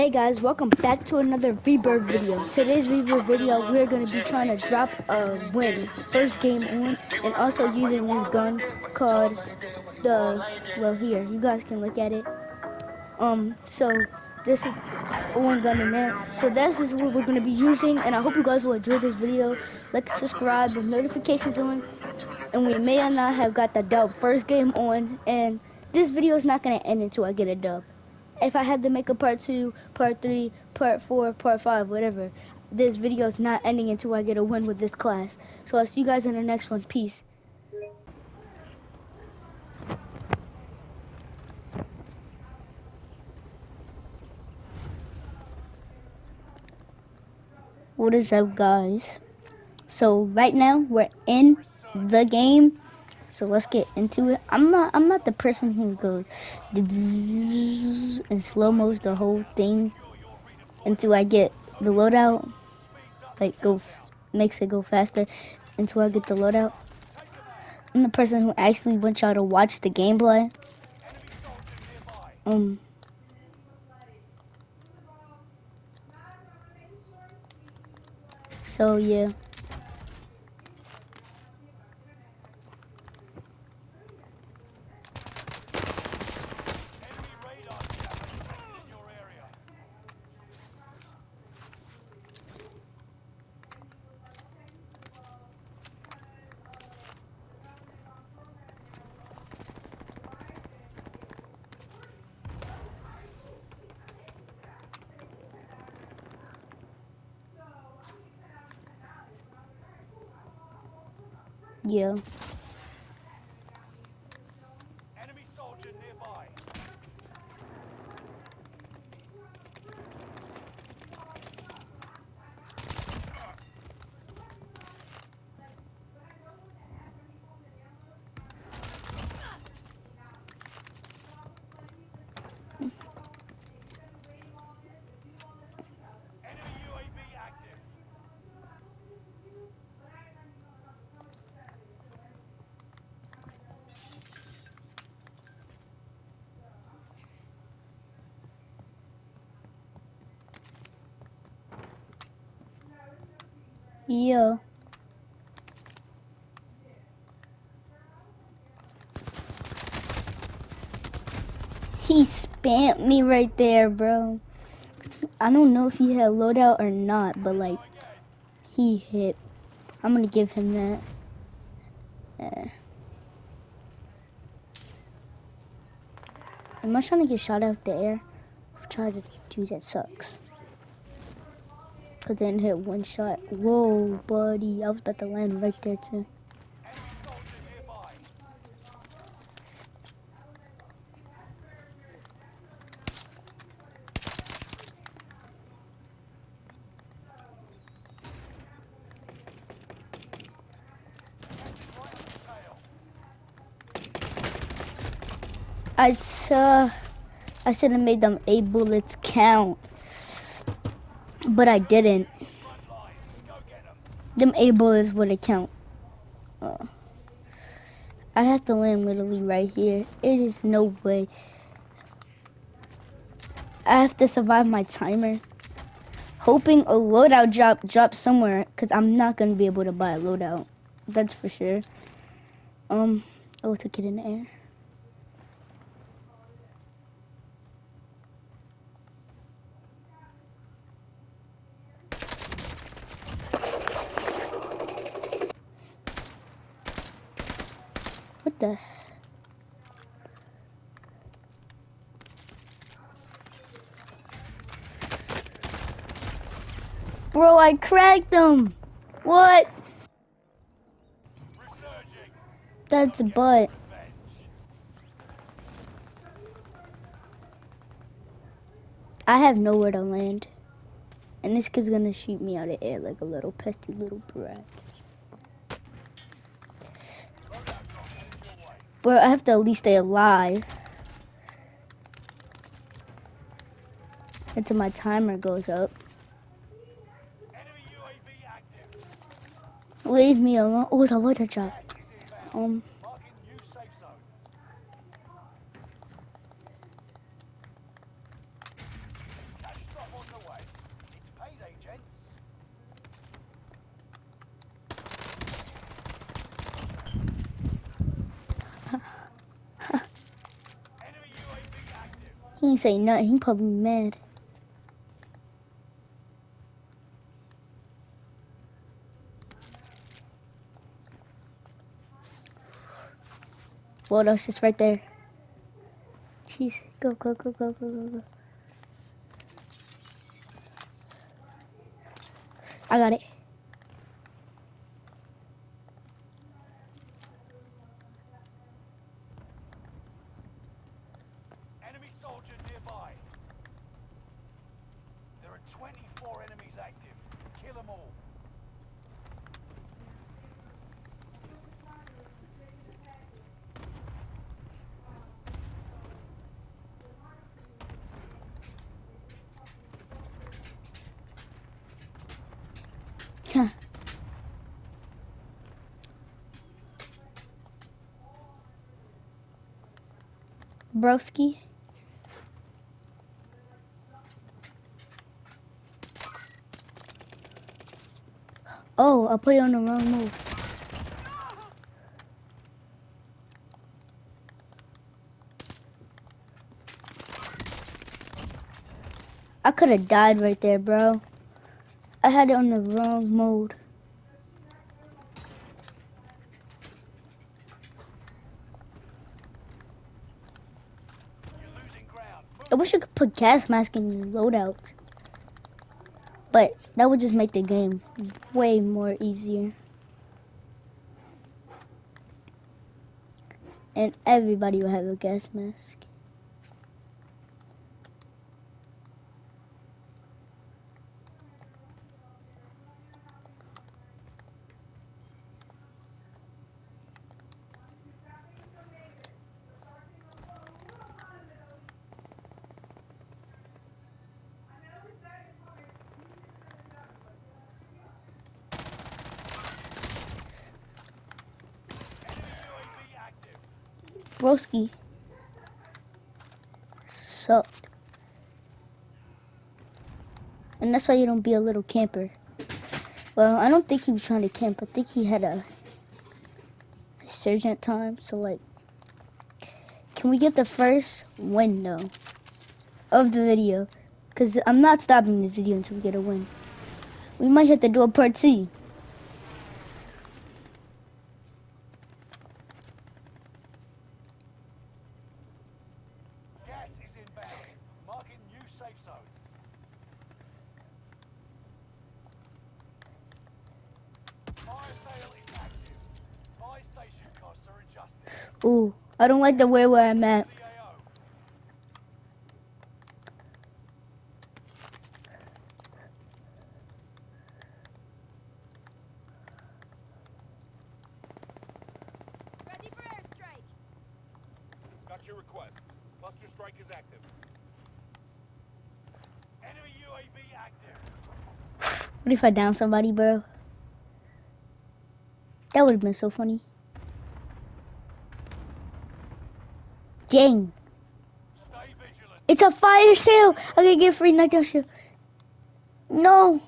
Hey guys, welcome back to another Rebirth video. Today's Rebirth video, we're going to be trying to drop a win, first game on, and also using this gun called the, well here, you guys can look at it. Um, so this is one gun in there. So this is what we're going to be using, and I hope you guys will enjoy this video. Like, subscribe, with notifications on, and we may or not have got the dub first game on, and this video is not going to end until I get a dub if I had to make a part two, part three, part four, part five, whatever, this video is not ending until I get a win with this class. So I'll see you guys in the next one. Peace. What is up, guys? So right now we're in the game so let's get into it. I'm not I'm not the person who goes and slow mos the whole thing until I get the loadout. Like go makes it go faster until I get the loadout. I'm the person who actually wants y'all to watch the gameplay. Um So yeah. Yeah. Yeah. He spammed me right there, bro. I don't know if he had loadout or not, but like, he hit. I'm gonna give him that. Yeah. Am I trying to get shot out the air? I've tried to do that sucks. Cause then hit one shot. Whoa, buddy. I was about to land right there too. I uh, I should have made them eight bullets count but I didn't. Them able is what it count. Uh, I have to land literally right here. It is no way. I have to survive my timer. Hoping a loadout drop drops somewhere, because I'm not going to be able to buy a loadout. That's for sure. Um, oh, took it in the air. The Bro, I cracked them. What? That's a butt. I have nowhere to land. And this kid's gonna shoot me out of air like a little pesty little brat. But I have to at least stay alive. Until my timer goes up. Leave me alone. Oh, it's a lighter shot. Um. Say nothing. He probably mad. Well, that's just right there. Jeez, go, go, go, go, go, go, go. I got it. Them all. Broski. Oh, I put it on the wrong move. I could have died right there, bro. I had it on the wrong mode. I wish I could put gas mask in your loadout. But that would just make the game way more easier. And everybody will have a gas mask. Broski sucked. And that's why you don't be a little camper. Well, I don't think he was trying to camp. I think he had a surgeon time. So, like, can we get the first window of the video? Because I'm not stopping this video until we get a win. We might have to do a part two. Gas is inbound. Marking new safe zone. Fire sale is active. Buy station costs are adjusted. Ooh, I don't like the way where I'm at. The AO. Ready for airstrike. Got your request. Cluster strike is active. Enemy UAV active. What if I down somebody, bro? That would have been so funny. Dang. It's a fire sale. I can get free night shield. No.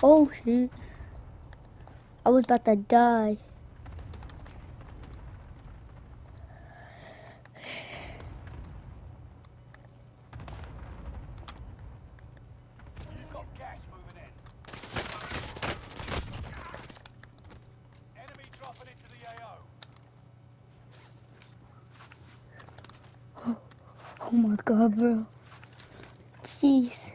Oh shit. I was about to die. You've got gas moving in. Enemy dropping into the AO. Oh my god, bro. Jeez.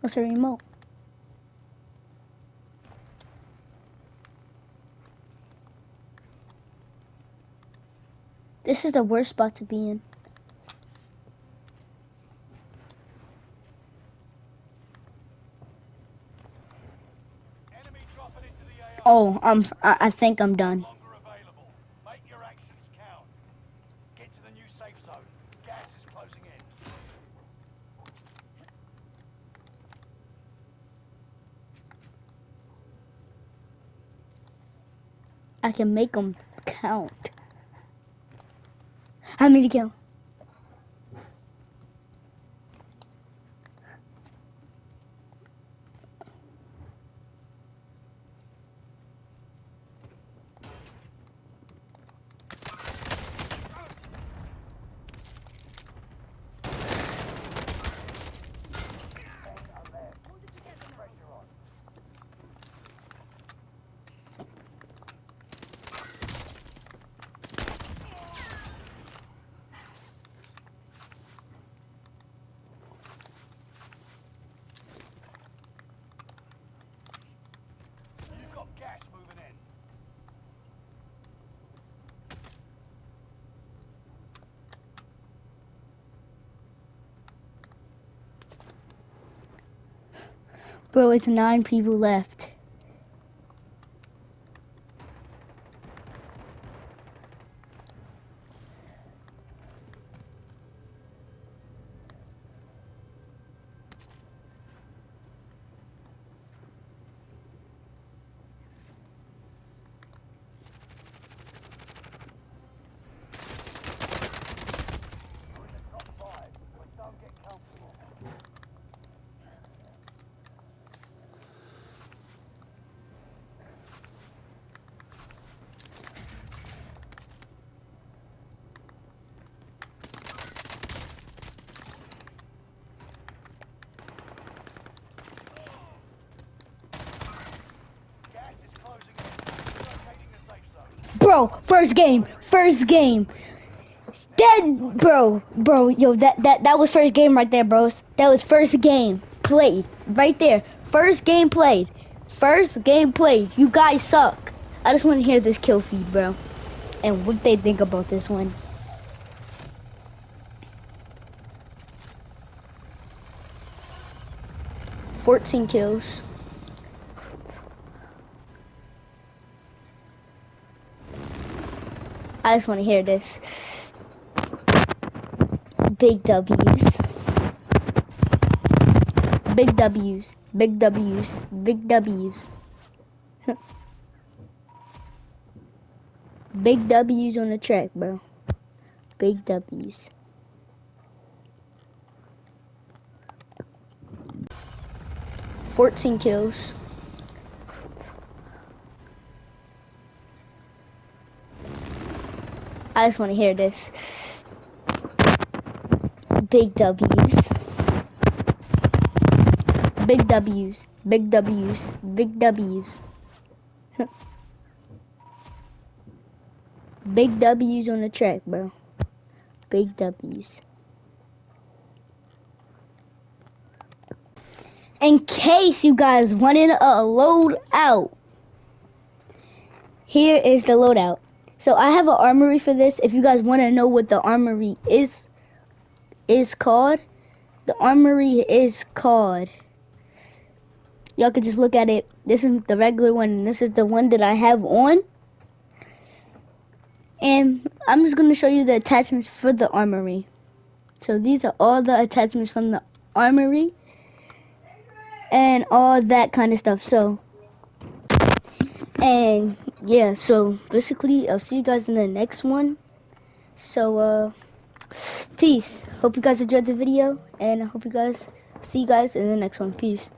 What's the remote? This is the worst spot to be in. Enemy dropping dropping into the AO. Oh, um, I, I think I'm done. Longer available. Make your actions count. Get to the new safe zone. Gas is closing in. I can make them count. How many count? You've got gas moving in. Bro, it's nine people left. You're in the top five, but don't get comfortable. Gas is closing in. Relocating the safe zone. Bro, first game, first game. Dead, bro, bro, yo, that, that, that was first game right there, bros. That was first game played, right there. First game played. First game played. You guys suck. I just want to hear this kill feed, bro. And what they think about this one. Fourteen kills. I just want to hear this. Big W's. Big W's. Big W's. Big W's. Big W's on the track, bro. Big W's. Fourteen kills. I just want to hear this. Big W's. Big W's. Big W's. Big W's. Big W's on the track, bro. Big W's. In case you guys wanted a loadout, here is the loadout. So I have an armory for this. If you guys want to know what the armory is is called, the armory is called. Y'all can just look at it. This is the regular one, and this is the one that I have on. And I'm just gonna show you the attachments for the armory. So these are all the attachments from the armory and all that kind of stuff. So and yeah, so basically I'll see you guys in the next one. So uh peace. Hope you guys enjoyed the video and I hope you guys see you guys in the next one. Peace.